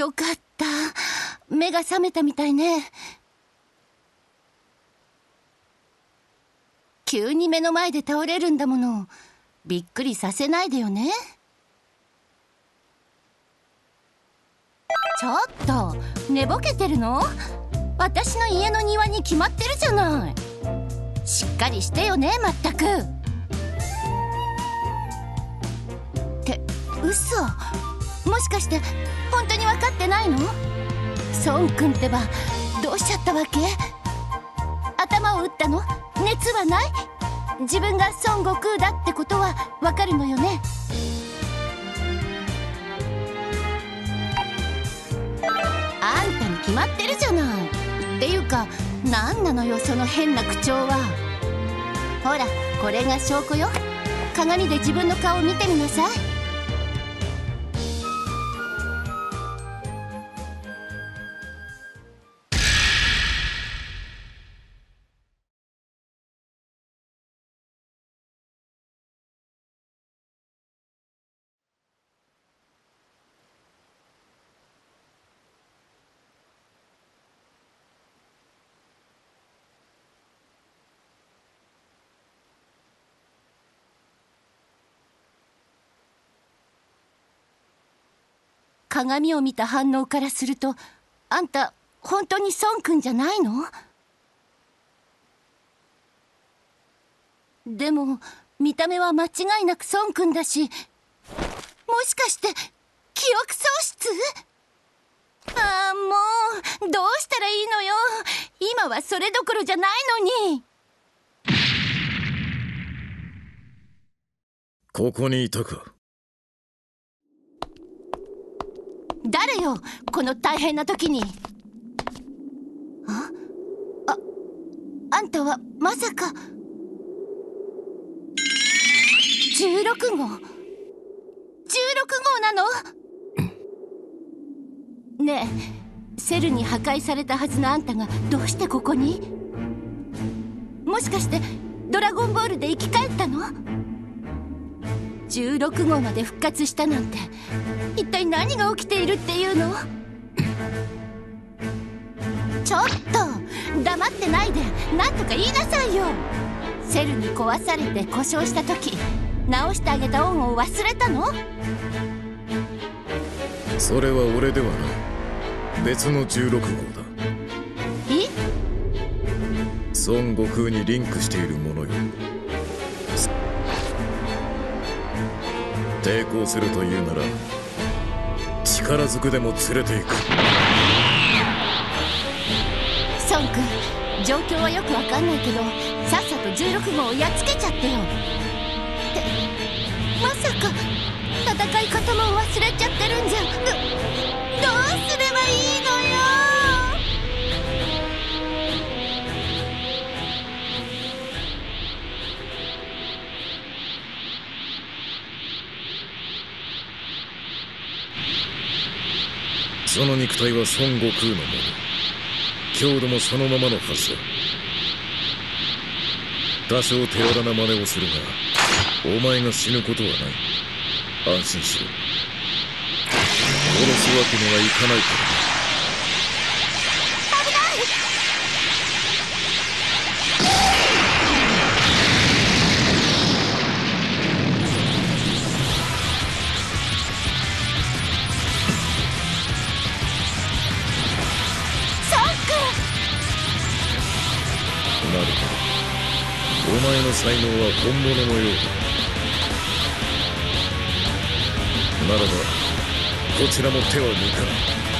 よかった。目が覚めたみたいね。急に目の前で倒れるんだもの。びっくりさせないでよね。ちょっと寝ぼけてるの？私の家の庭に決まってるじゃない。しっかりしてよねまったく。って嘘。もしかして本当に分かってないの？孫君ってばどうしちゃったわけ？頭を打ったの？熱はない？自分が孫悟空だってことはわかるのよね？あんたに決まってるじゃない。っていうか何なのよその変な口調は。ほらこれが証拠よ。鏡で自分の顔を見てみなさい。鏡を見た反応からするとあんた本当に孫くんじゃないの？でも見た目は間違いなく孫くんだしもしかして記憶喪失？ああもうどうしたらいいのよ？今はそれどころじゃないのに。ここにいたか。誰よ？この大変な時に。あ？あ？あんたはまさか。16号。16号なの？ねえセルに破壊されたはずのあんたがどうしてここに？もしかしてドラゴンボールで生き返ったの？16号まで復活したなんて一体何が起きているっていうの？ちょっと黙ってないで何とか言いなさいよ。セルに壊されて故障した時直してあげた恩を忘れたの？それは俺ではない。別の16号だ。え？孫悟空にリンクしているものよ抵抗するというなら力ずくでも連れていく。孫君状況はよくわかんないけどさっさと16号をやっつけちゃってよ。ってまさかその肉体は孫悟空のもの。強度もそのままのはず。だ多少手荒な真似をするがお前が死ぬことはない。安心しろ。殺すわけにはいかないから。才能は本物のようだ。ならばこちらも手は抜かな。い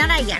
めえならや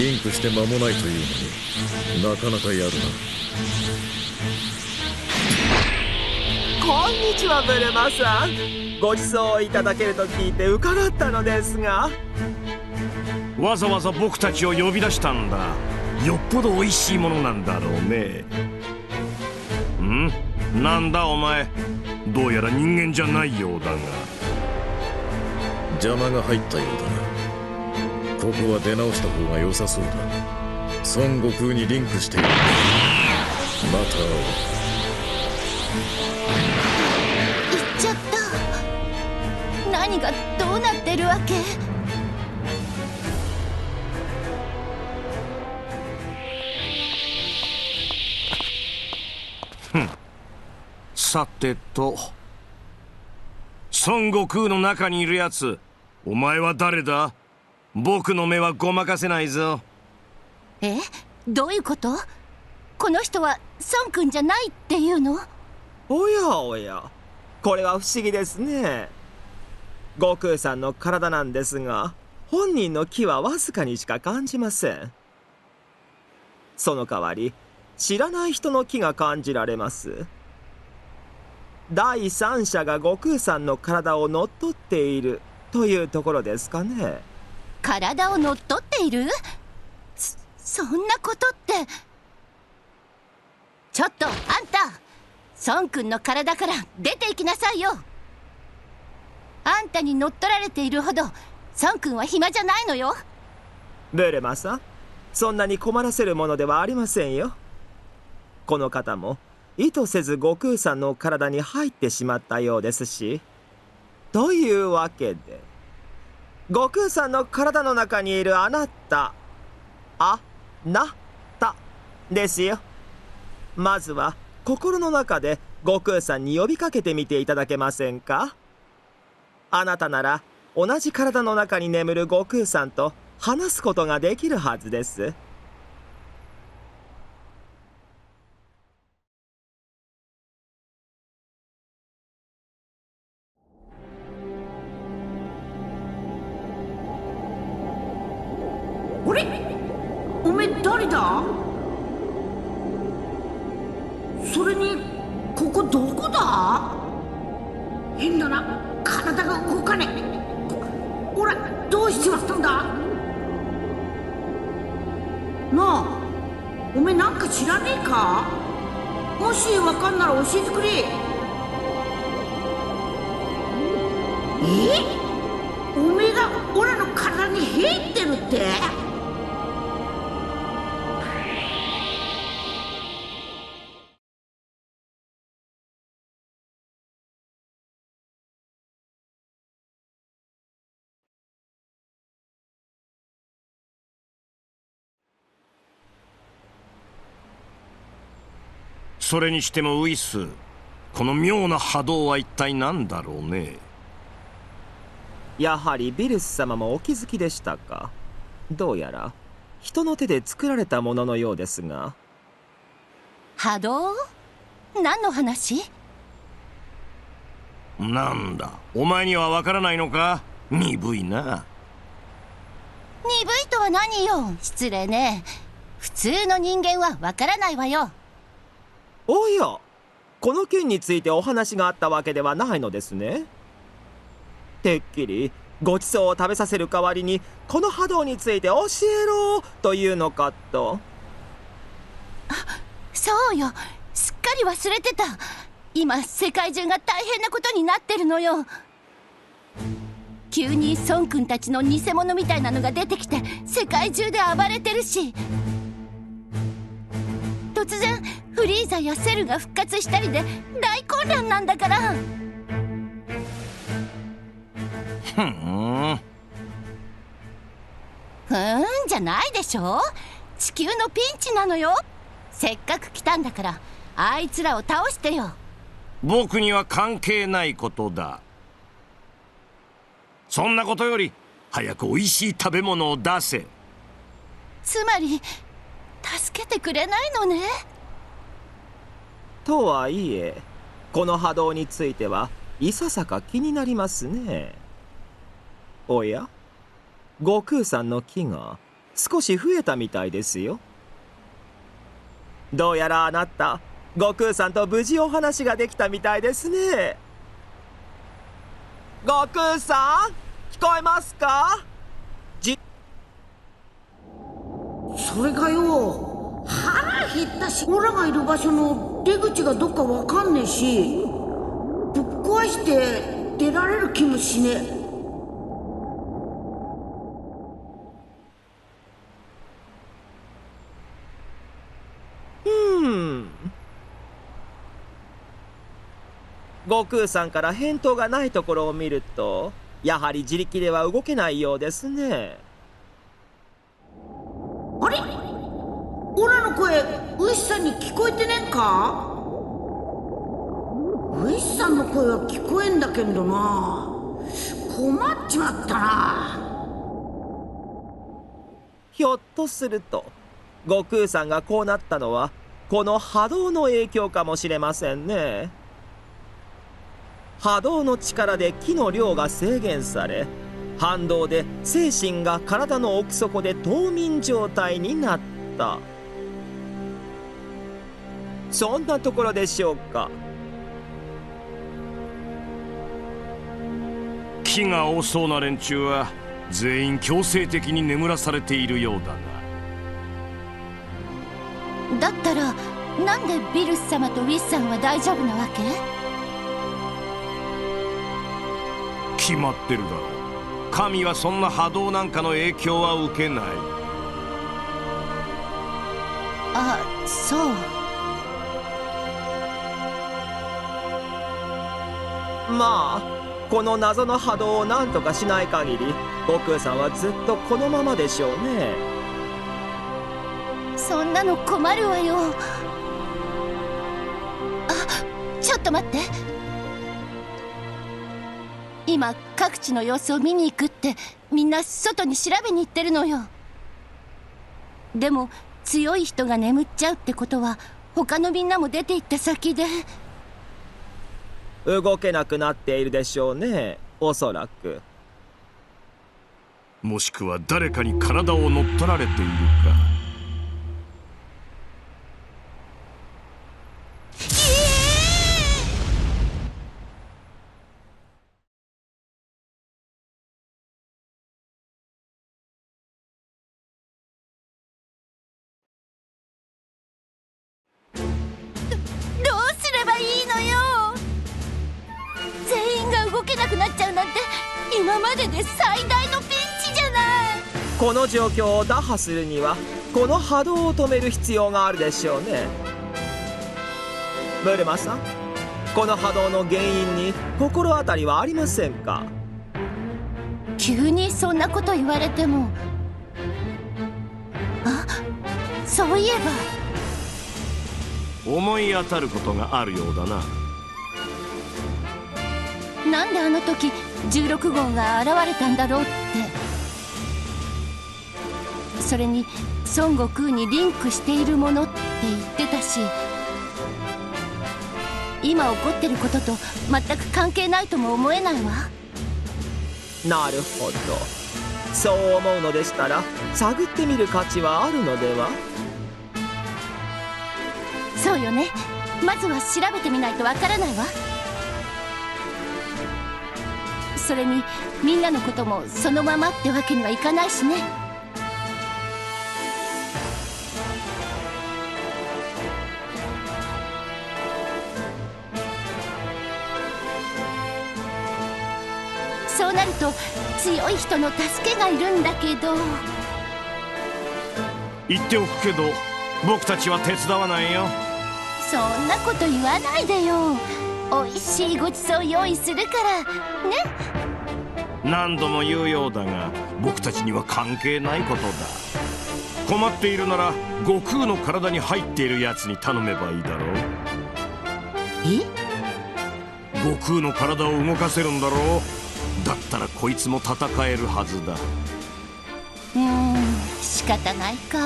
リンクして間もないというのになかなかやるな。こんにちはブルマさん。ご馳走をいただけると聞いて伺ったのですが。わざわざ僕たちを呼び出したんだよっぽど美味しいものなんだろうね。ん？なんだお前？どうやら人間じゃないようだが。邪魔が入ったようだな。ここは出直した方が良さそうだ。孫悟空にリンクして。いるまた会おう。行っちゃった。何がどうなってるわけ？さてと。孫悟空の中にいるやつお前は誰だ？僕の目はごまかせないぞ。え？どういうこと？この人は孫くんじゃないっていうの？おやおや。これは不思議ですね。悟空さんの体なんですが本人の気はわずかにしか感じません。その代わり知らない人の気が感じられます第三者が悟空さんの体を乗っ取っている。というところですかね。体を乗っ取っている？そそんなことって。ちょっとあんた孫くんの体から出て行きなさいよ。あんたに乗っ取られているほど孫くんは暇じゃないのよ。ブルマさんそんなに困らせるものではありませんよ。この方も意図せず悟空さんの体に入ってしまったようですしというわけで悟空さんの体の中にいるあなたあなたですよ。まずは心の中で悟空さんに呼びかけてみていただけませんか？あなたなら同じ体の中に眠る悟空さんと話すことができるはずです。おめえ誰だ？それにここどこだ？変だな。体が動かねえ。おらどうしちまったんだ？なあおめえなんか知らねえか？もしわかんなら教えてくれ。え？おめえがオラの体に入ってるって？それにしてもウイスこの妙な波動は一体何だろうね？やはりビルス様もお気づきでしたか？どうやら人の手で作られたもののようですが。波動？何の話？なんだ？お前にはわからないのか？鈍いな。鈍いとは何よ？失礼ね。普通の人間はわからないわよおやこの件についてお話があったわけではないのですね。てっきりごちそうを食べさせる代わりにこの波動について教えろというのかと。あそうよ。すっかり忘れてた。今世界中が大変なことになってるのよ。急に孫君たちの偽物みたいなのが出てきて世界中で暴れてるし。突然フリーザやセルが復活したりで大混乱なんだから。ふん。ふーんじゃないでしょ。地球のピンチなのよ。せっかく来たんだからあいつらを倒してよ。僕には関係ないことだ。そんなことより早く美味しい食べ物を出せ。つまり助けてくれないのね。とはいえこの波動についてはいささか気になりますね。おや？悟空さんの木が少し増えたみたいですよ。どうやらあなた悟空さんと無事お話ができたみたいですね。悟空さん聞こえますかじそれがよ。腹減ったしオラがいる場所の出口がどっかわかんねえしぶっ壊して出られる気もしねえ。悟空さんから返答がないところを見るとやはり自力では動けないようですね。あれ？オラの声ウイスさんに聞こえてねえか？ウイスさんの声は聞こえんだけどな。困っちまったな。ひょっとすると悟空さんがこうなったのはこの波動の影響かもしれませんね。波動の力で木の量が制限され反動で精神が体の奥底で冬眠状態になった。そんなところでしょうか。気が多そうな連中は全員強制的に眠らされているようだな。だったらなんでビルス様とウィスさんは大丈夫なわけ？決まってるだろう神はそんな波動なんかの影響は受けない。あそう。まあこの謎の波動を何とかしない限り悟空さんはずっとこのままでしょうね。そんなの困るわよ。あちょっと待って。今各地の様子を見に行くってみんな外に調べに行ってるのよ。でも強い人が眠っちゃうってことは他のみんなも出て行った先で。動けなくなっているでしょうねおそらく。もしくは誰かに体を乗っ取られているかなっちゃうなんて今までで最大のピンチじゃない。この状況を打破するにはこの波動を止める必要があるでしょうね。ブルマさんこの波動の原因に心当たりはありませんか？急にそんなこと言われても。あそういえ思い当たることがあるようだな。ばなんであの時16号が現れたんだろうって。それに孫悟空にリンクしているものって言ってたし今起こってることと全く関係ないとも思えないわ。なるほど。そう思うのでしたら探ってみる価値はあるのでは？そうよね。まずは調べてみないとわからないわそれにみんなのこともそのままってわけにはいかないしね。そうなると強い人の助けがいるんだけど。言っておくけど僕たちは手伝わないよ。そんなこと言わないでよ美味しいごちそう用意するからね。何度も言うようだが僕たちには関係ないことだ。困っているなら悟空の体に入っているやつに頼めばいいだろう。え？悟空の体を動かせるんだろう。だったらこいつも戦えるはずだ。うーん仕方ないか。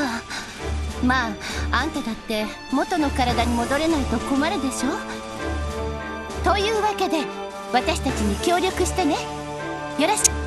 まああんただって元の体に戻れないと困るでしょ？というわけで私たちに協力してね。よろしく。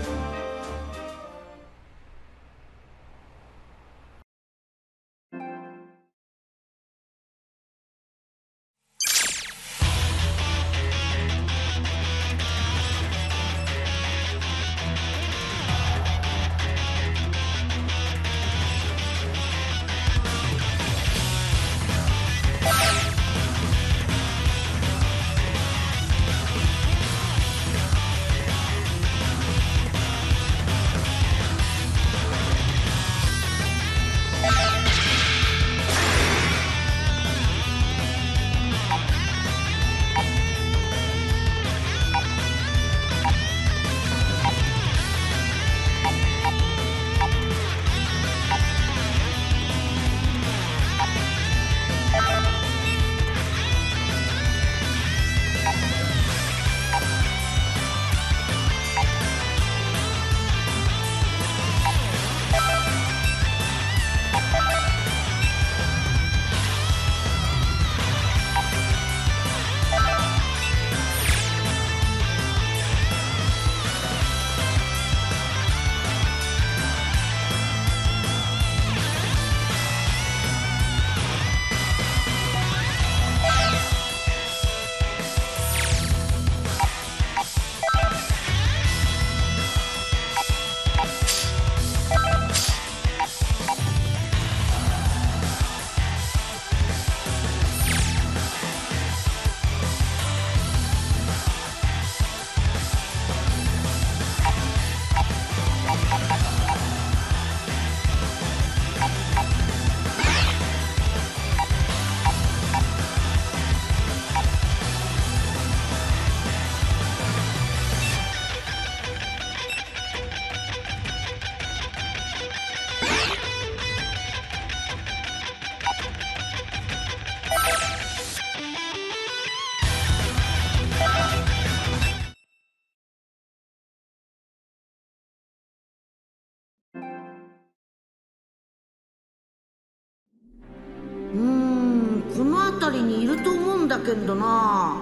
と思うんどな。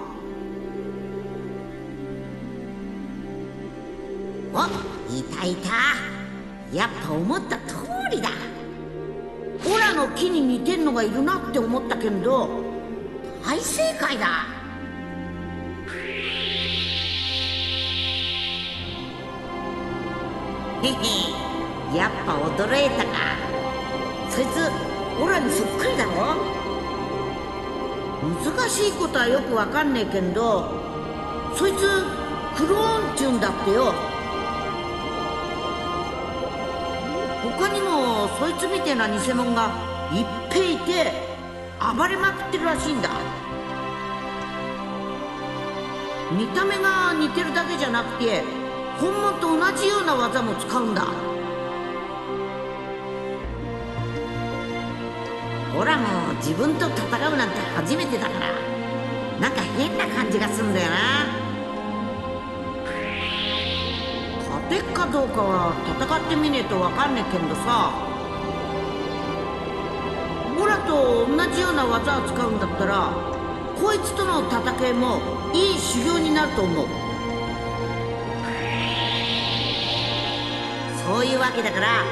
おいたいた。やっぱ思った通りだ。オラの木に似てんのがいるなって思ったけんど大正解だ。へへやっぱ驚いたか。そいつオラにそっくりだろ。難しいことはよくわかんねえけんどそいつクローンっちゅうんだってよ。他にもそいつみてえな偽物がいっぺいいて暴れまくってるらしいんだ。見た目が似てるだけじゃなくて本物と同じような技も使うんだ。オラもう。自分と戦うなんて初めてだから。なんか変な感じがすんだよな。勝てっかどうかは戦ってみねえとわかんねえけどさ。オラと同じような技を使うんだったらこいつとの戦いもいい修行になると思う。そういうわけだから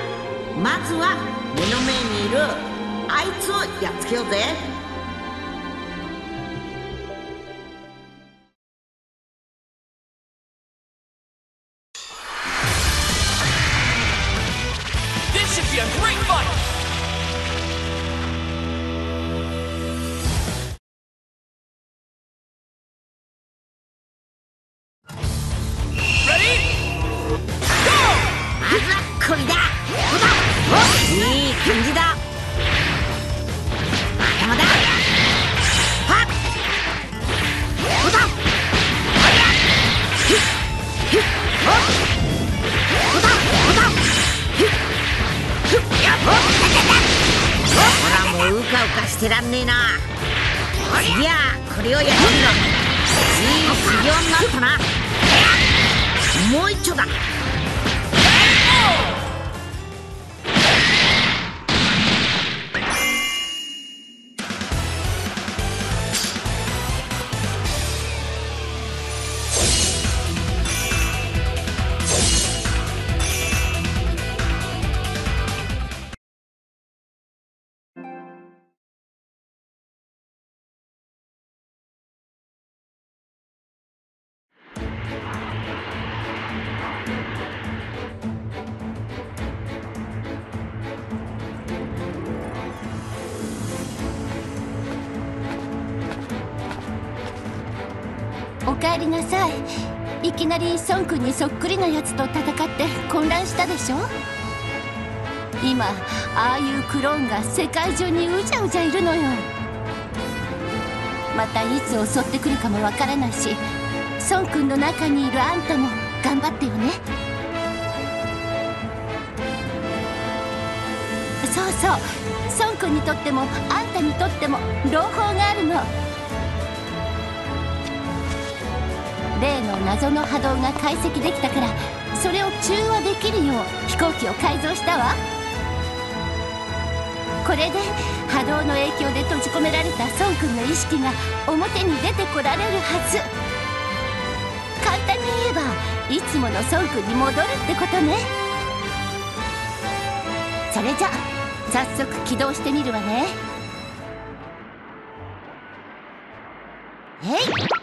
まずは目の前にいるあいつをやっつけようぜなさい。いきなり孫君にそっくりなやつと戦って混乱したでしょ？今ああいうクローンが世界中にうじゃうじゃいるのよ。またいつ襲ってくるかもわからないし孫君の中にいるあんたも頑張ってよね。そうそう。孫君にとってもあんたにとっても朗報があるの。例の謎の波動が解析できたからそれを中和できるよう飛行機を改造したわ。これで波動の影響で閉じ込められた孫君の意識が表に出てこられるはず。簡単に言えばいつもの孫君に戻るってことね。それじゃ早速起動してみるわね。えい！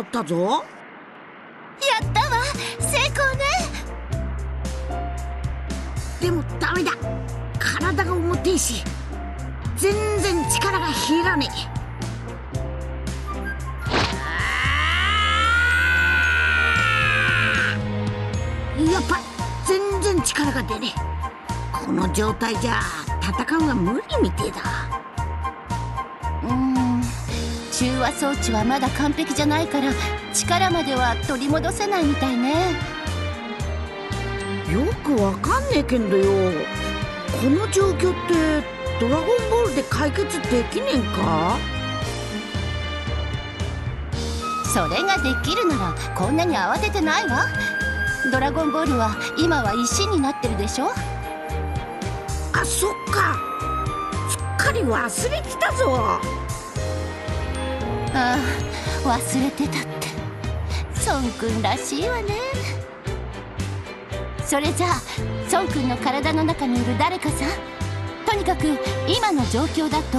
なったぞ。やったわ成功ね。でもダメだ。体が重てえし全然力が入らねえ。やっぱ全然力が出ねえ。この状態じゃ戦うのは無理みてえだ中和装置はまだ完璧じゃないから力までは取り戻せないみたいね。よくわかんねえけんどよ。この状況ってドラゴンボールで解決できねえんか？それができるならこんなに慌ててないわ。ドラゴンボールは今は石になってるでしょ。あそっか。すっかり忘れてたぞああ忘れてたって。孫君らしいわね。それじゃあ孫君の体の中にいる誰かさんとにかく今の状況だと。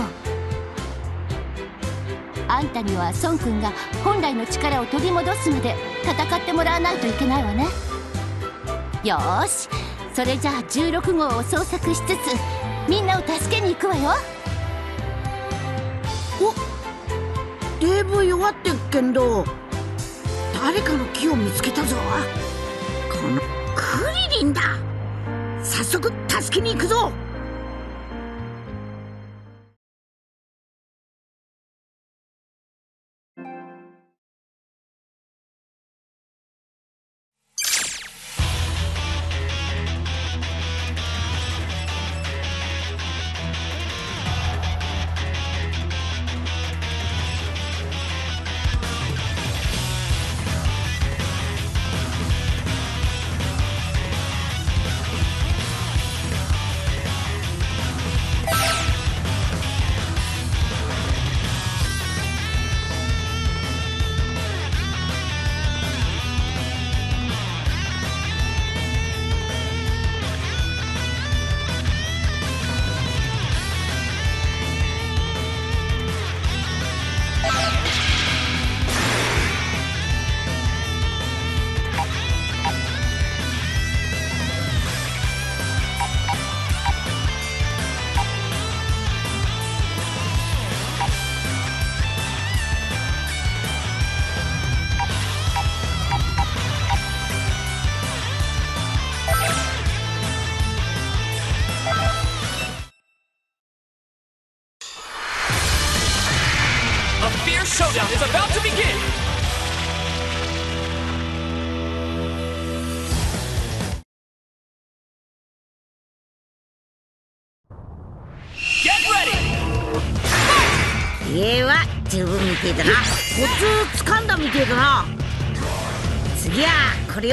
あんたには孫君が本来の力を取り戻すまで戦ってもらわないといけないわね。よしそれじゃあ16号を捜索しつつみんなを助けに行くわよ。おだいぶ弱ってっけんど誰かの木を見つけたぞ。このクリリンだ。早速助けに行くぞ。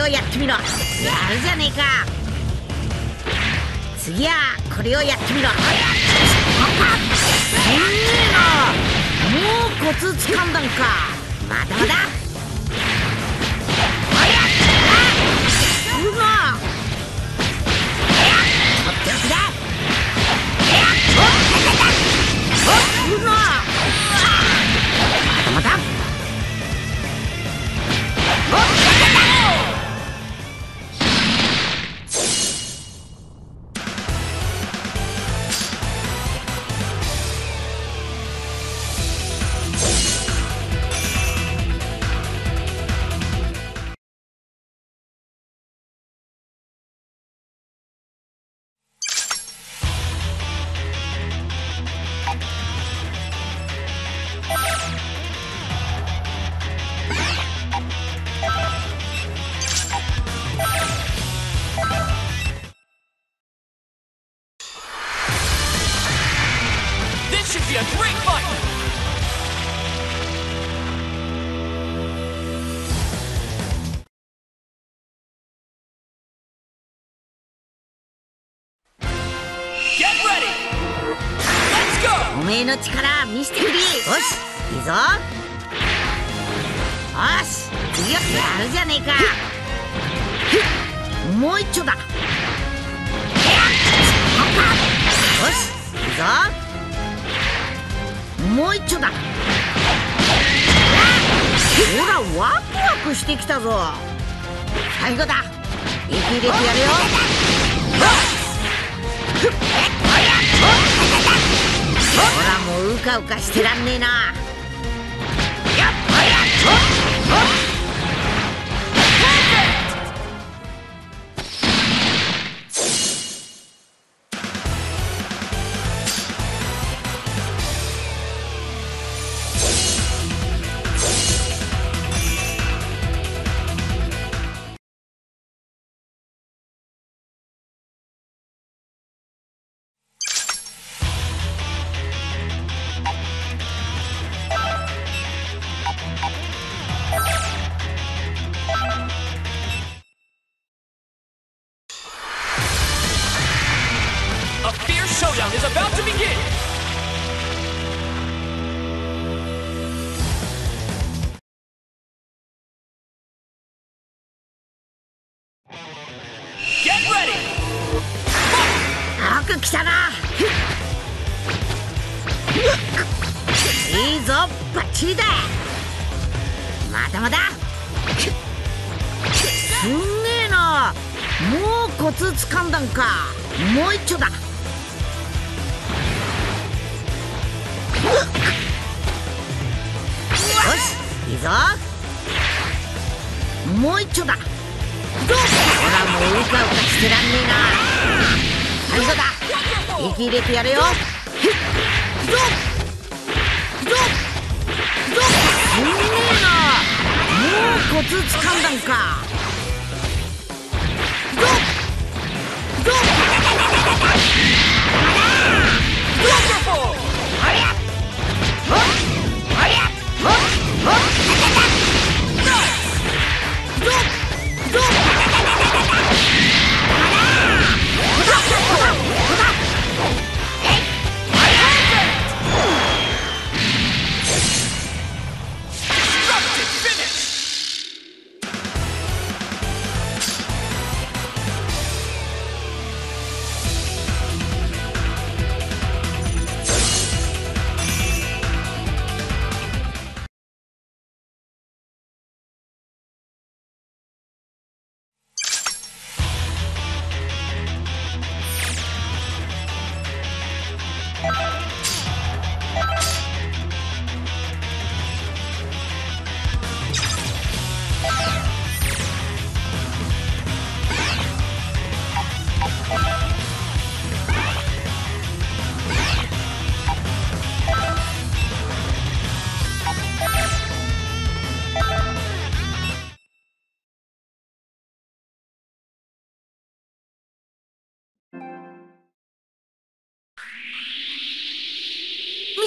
やってみろ。やるじゃねえか。次はこれをやってみろ。すげえな。もうコツ掴んだんか。まだまだ。うわとっておきだ。うわめえの力見せてくれ。よしいいぞ。よし次はやるじゃねえか。もう一丁だ。よしいいぞ。もう一丁だ。ほらワクワクしてきたぞ。最後だ。息入れてやるよ。ほらもううかうかしてらんねえな。A うかうかしてらんねえな。最後だ。息入れてやるよ。ぞぞぞすんげえなもう。コツ掴んだんかぞぞどっ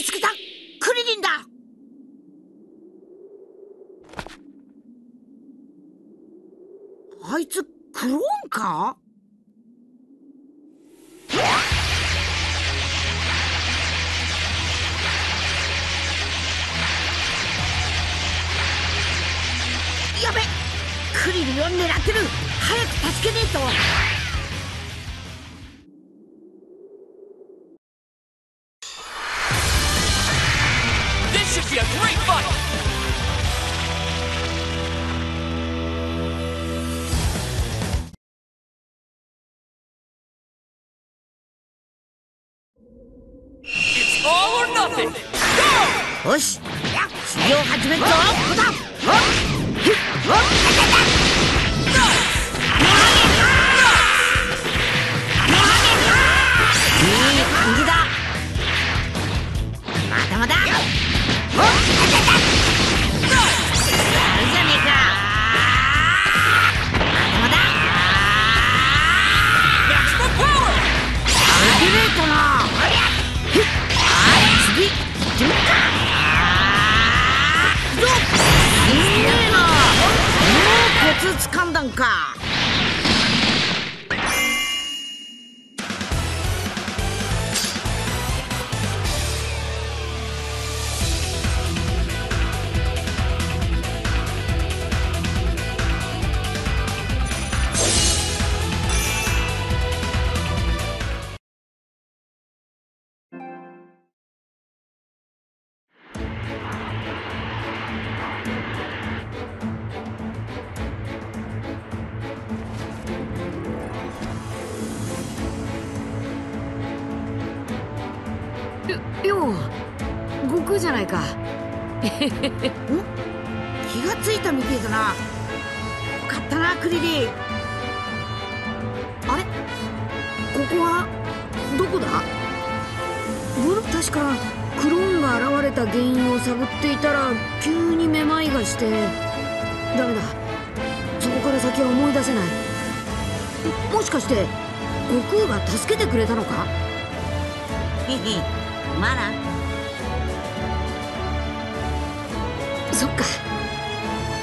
見つけたクリリンだ。あいつクローンか？やべクリリンを狙ってる。早く助けねえと。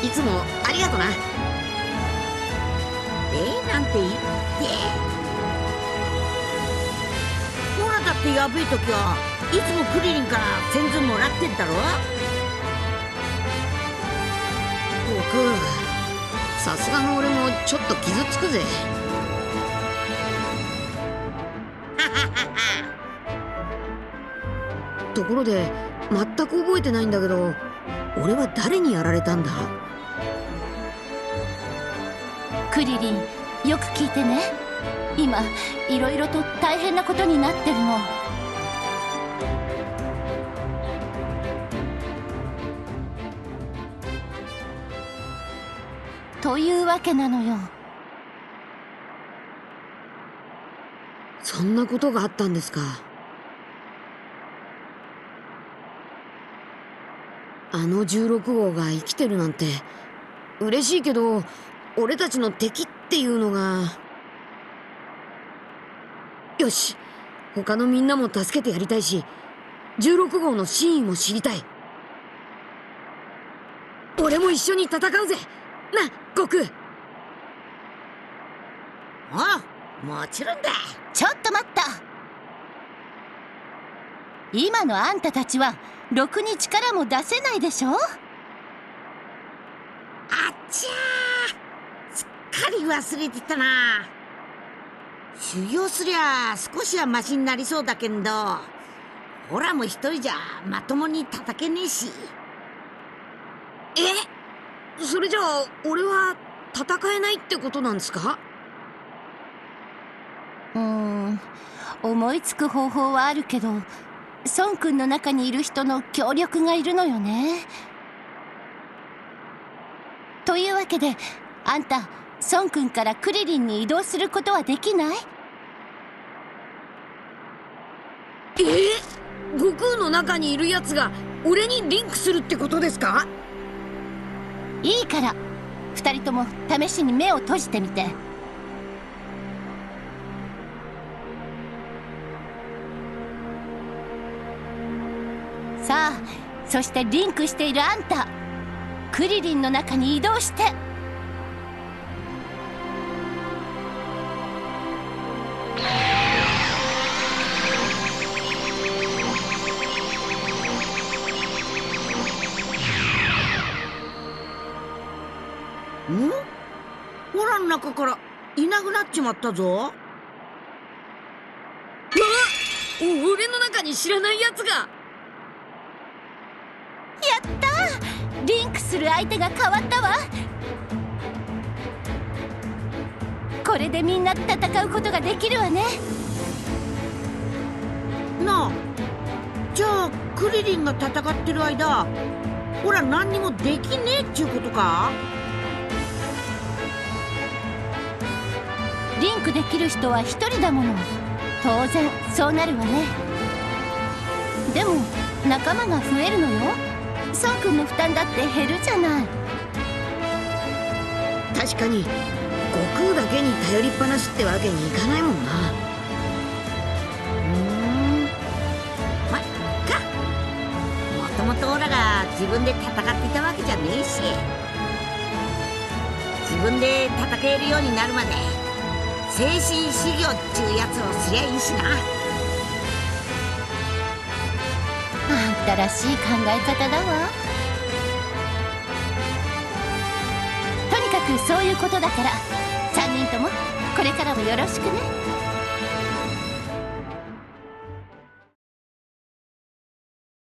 いつもありがとな。えなんて言って。ほらだってやべえ時はいつもクリリンから先頭もらってんだろ。悟空さすがの俺もちょっと傷つくぜ。ところで全く覚えてないんだけど俺は誰にやられたんだ？クリリンよく聞いてね。今いろいろと大変なことになってるの。というわけなのよ。そんなことがあったんですか？あの16号が生きてるなんて嬉しいけど俺たちの敵っていうのが。よし。他のみんなも助けてやりたいし16号の真意も知りたい。俺も一緒に戦うぜ。な悟空。あもちろんだ。ちょっと待った。今のあんたたちはろくに力も出せないでしょ？あっちゃかり忘れてたな。修行すりゃ少しはマシになりそうだけんどほらも一人じゃまともに叩けねえし。え？それじゃあ俺は戦えないってことなんですか？うーん思いつく方法はあるけど孫君の中にいる人の協力がいるのよね。というわけであんた孫君からクリリンに移動することはできない？え？悟空の中にいるやつが俺にリンクするってことですか？いいから。二人とも試しに目を閉じてみて。さあそしてリンクしているあんた。クリリンの中に移動してオラの中からいなくなっちまったぞ。お俺の中に知らないやつが。やったー。リンクする相手が変わったわ。これでみんな戦うことができるわね。なあじゃあクリリンが戦ってる間オラ何にもできねえっちゅうことか？リンクできる人は一人だもの。当然そうなるわね。でも仲間が増えるのよ。ソン君の負担だって減るじゃない。確かに悟空だけに頼りっぱなしってわけにいかないもんな。うん。まっかもともとオラが自分で戦っていたわけじゃねえし。自分で戦えるようになるまで精神修行っちゅうやつをすりゃいいしな。あんたらしい考え方だわ。とにかくそういうことだから3人ともこれからもよろしくね。